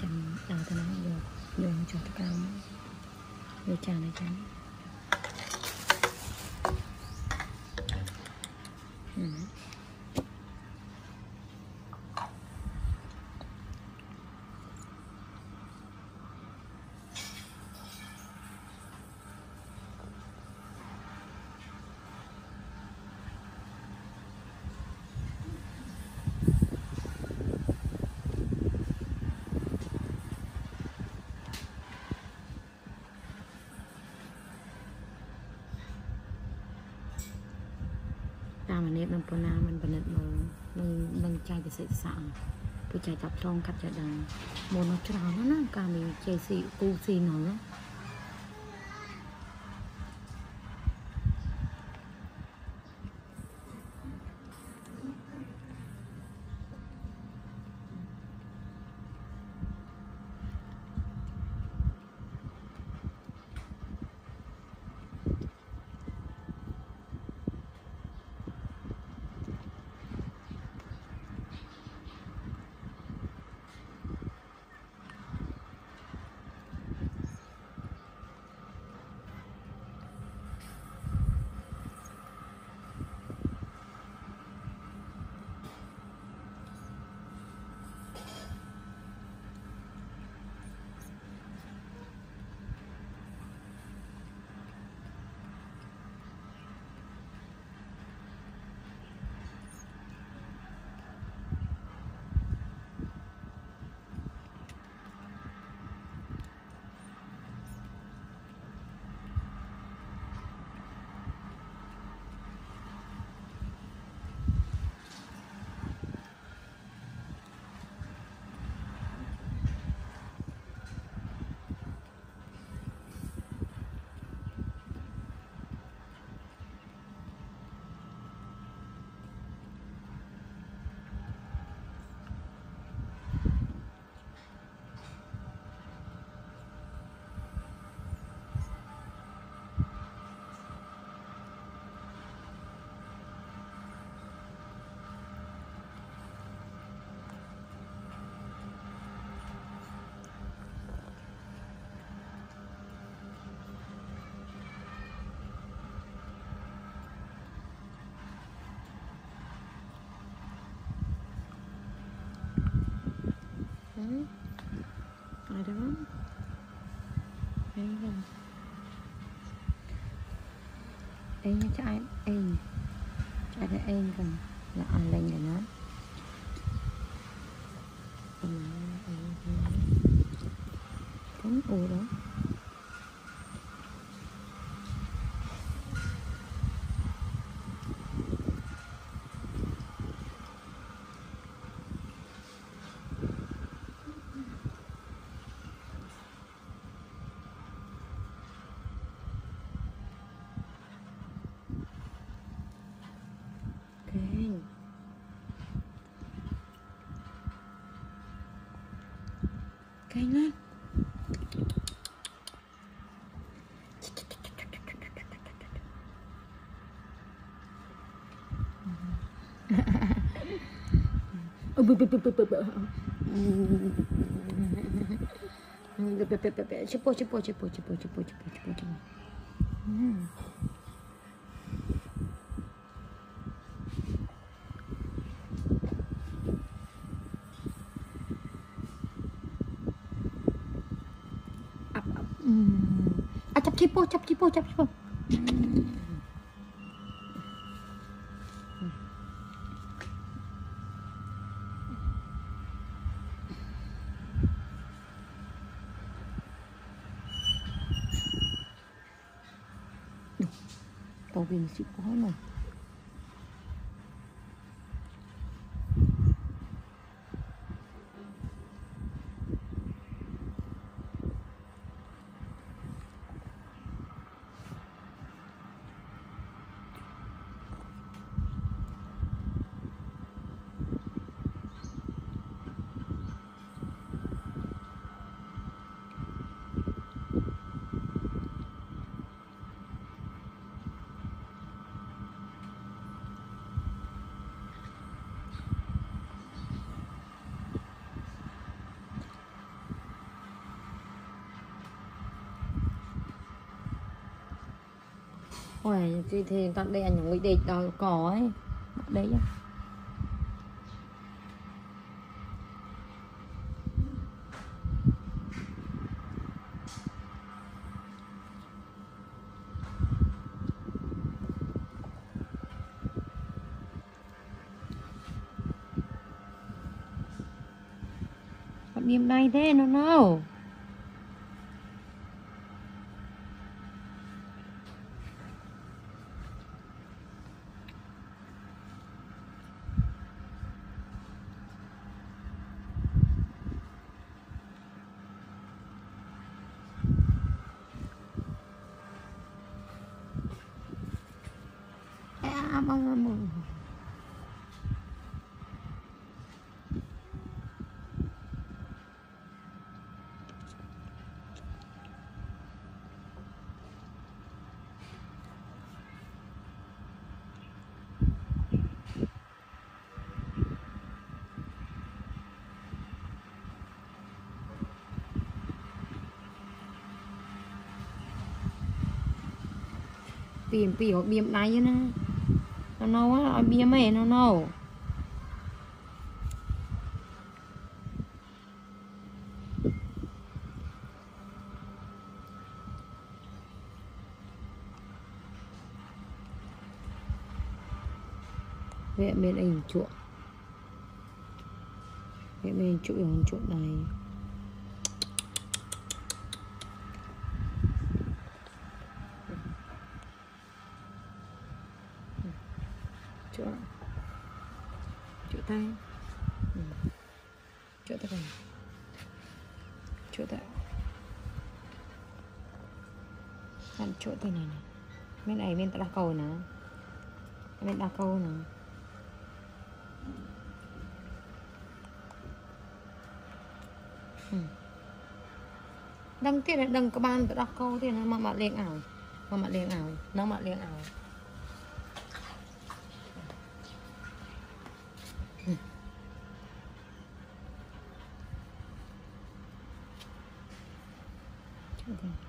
ចាំដល់ទៅណាយកយកចុះទៅក្រោមយកចានទៅចានអឺ តាមអានេះនឹងប៉ុណ្ណាមិនបនិតមើលនឹងនឹងចៃពិសេសសាក់ព្រោះចៃតាប់ថងកាត់ចដឹងមុននោះច្រើនណាស់ណាកាលមានចៃស៊ីគូស៊ីនោះណា Đây nha cho ai em. Cho em cần là ăn lên rồi đó. Cánh ù đó. ontem, né? Tipo, tipo, tipo, tipo, tipo, tipo, tipo, tipo. Hum. อะจับชิปโป้จับชิปโป้จับชิปโป้ตัววินสิบก้อนเลย Ôi, thì thì con đèn những cái đẹp đó có ấy. Đấy á. Con điềm đây thế nó nào ពីអំពីរបៀបដៃណាណណោឲ្យបៀមឯណណោវាមានអីជក់វាមានជក់យ៉ាងជក់ដៃ chỗ chỗ tay. Ừ. chỗ tay này chỗ tay. Bạn chỗ tay này này. Bên này, bên ta đa cầu nè bên đa cầu nè ừ. đăng tiền là đăng các bạn đa câu thì nó mà bạn liền ảo. Mà bạn liền ảo. Nó bạn liền ảo. Okay.